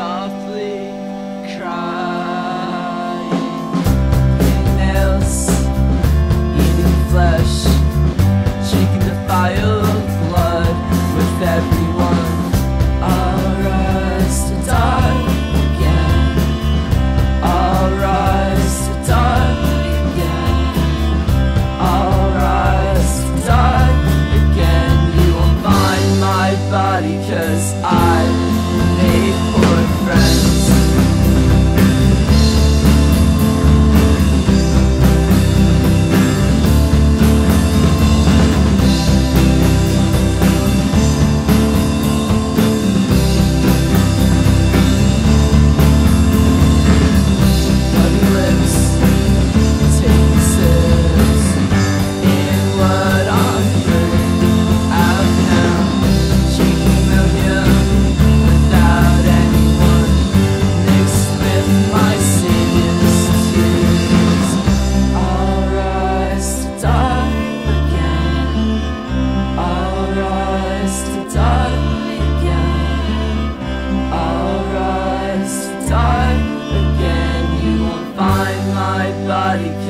softly crying. Nails eating flesh, shaking the fire of blood with everyone. I'll rise to die again. I'll rise to die again. I'll rise to die again. You will find my cause I.